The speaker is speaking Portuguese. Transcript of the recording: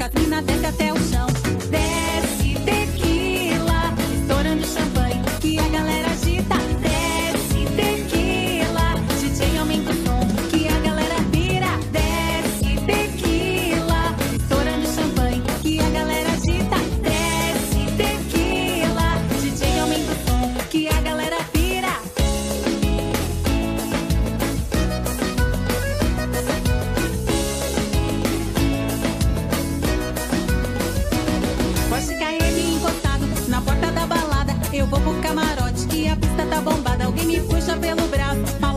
toca a trina, desce até o chão. Desce tequila, estourando champanhe, Eu vou pro camarote que a pista tá bombada. Alguém me puxa pelo braço.